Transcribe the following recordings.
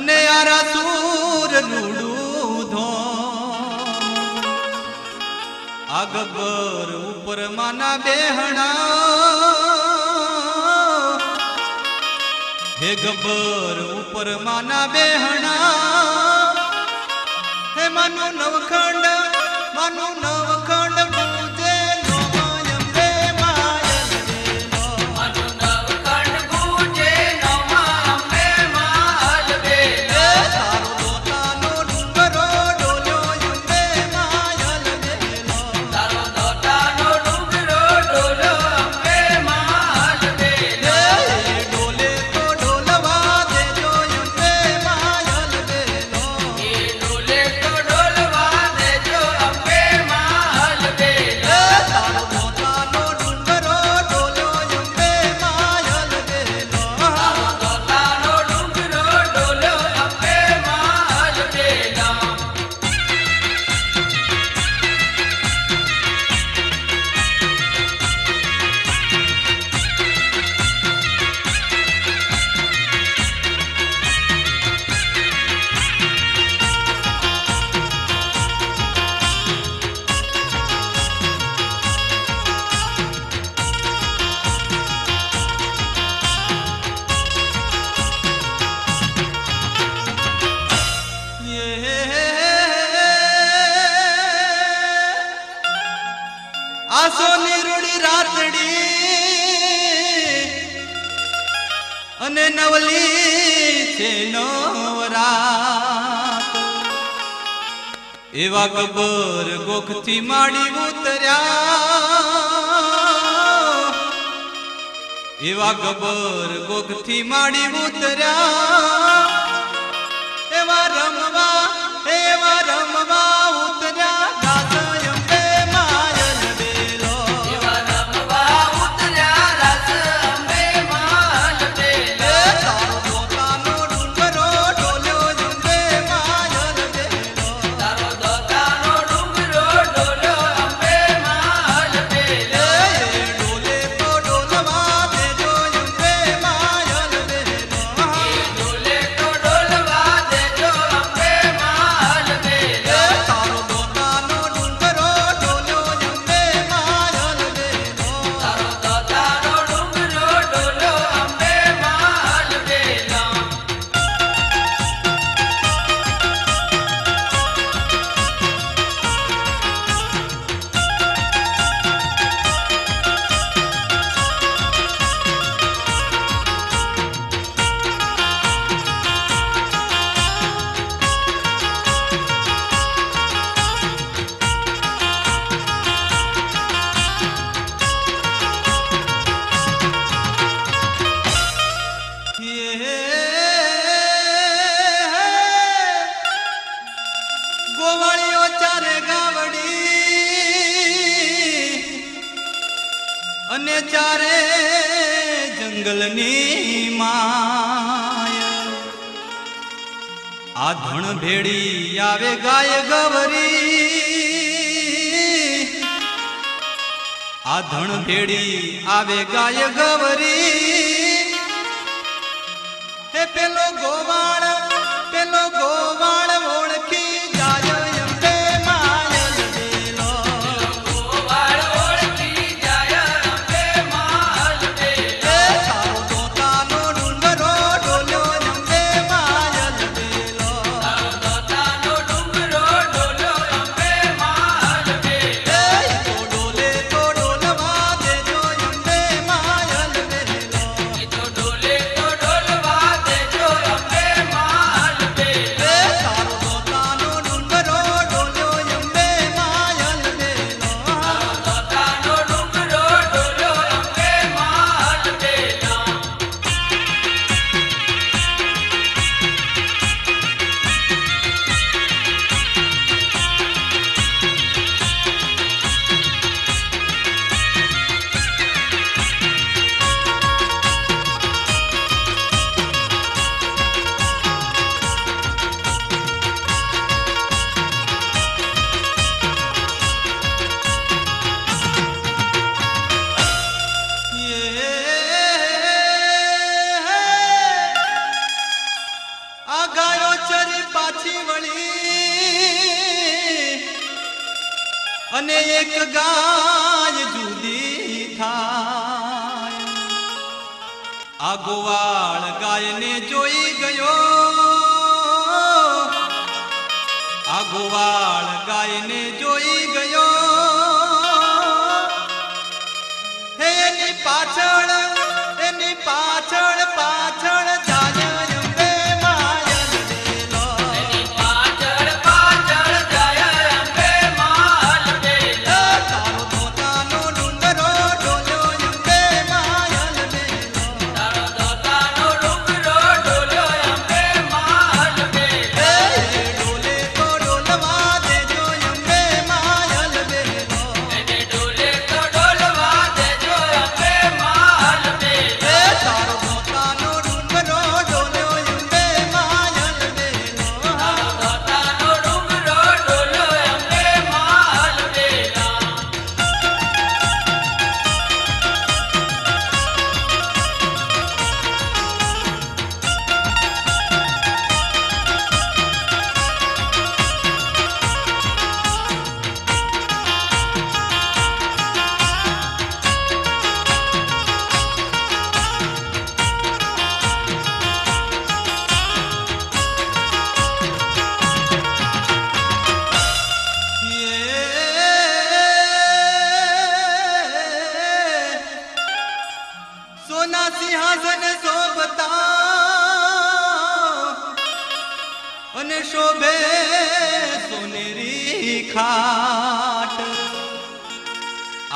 અને આરા સૂર નુડુધો આ ગબ્બર ઉપર માના બેહણા. હે ગબ્બર ઉપર માના બેહણા. હે માનું નવખંડ માનું નવખંડ એવા ગબર ગોખથી માડી ઉતર્યા. એવા ગબર ગોખથી માડી ઉતર્યા. ભેડી આવે ગાય ગવરી. આ ધણ ભેડી આવે ગાય ગવરી. હે પેલો ગોવાળ ગાયો ચરી પાછી વળી. અને એક ગાય જુદી થાય. આ ગોવાળ ગાયને જોઈ ગયો. આ ગોવાળ ગાયને જોઈ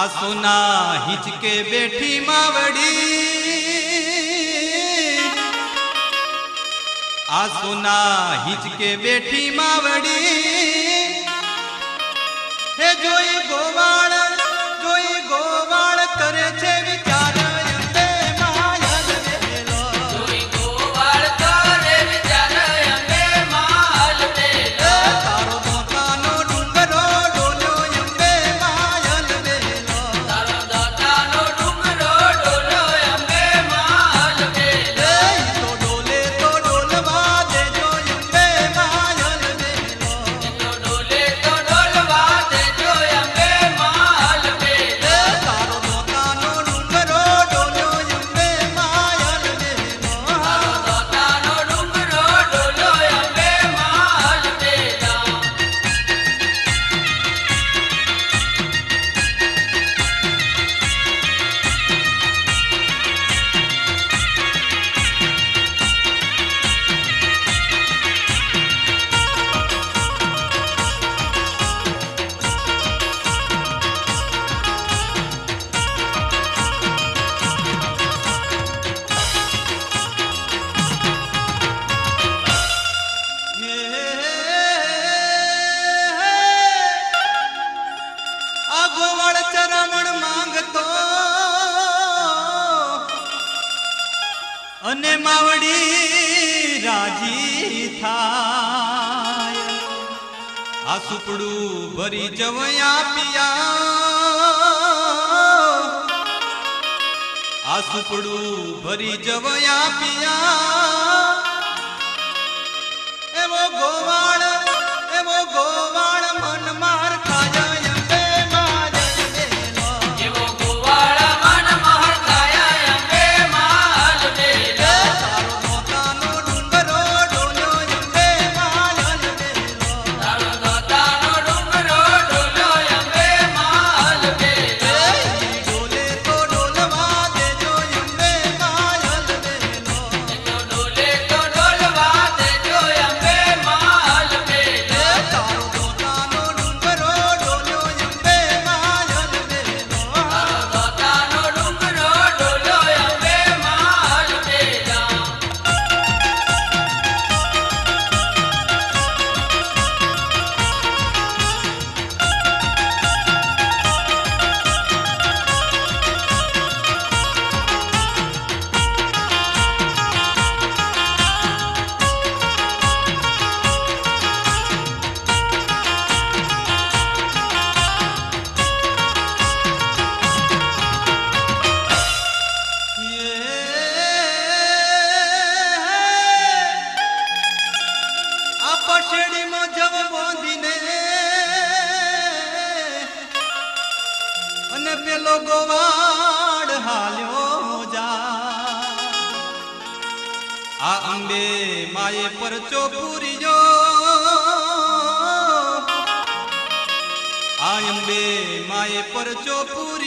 આસુના હિચકે બેઠી માવડી. આસુના હિચકે બેઠી માવડી. હે જોઈ ગોવાળ ઝૂંપડું ભરી જવયા પિયા. આ સુપડું ભરી જવયા પિયા. એવો ગોવાળ પેલો ગોવાડ હાલ્યો જા આ અંબે માએ પરચો પૂરીજો આ અંબે માએ પરચો પૂરી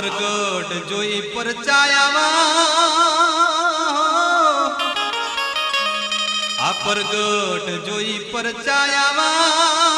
પ્રગટ જોઈ પરચાયાવા આ પ્રગટ જોઈ પરચાયાવા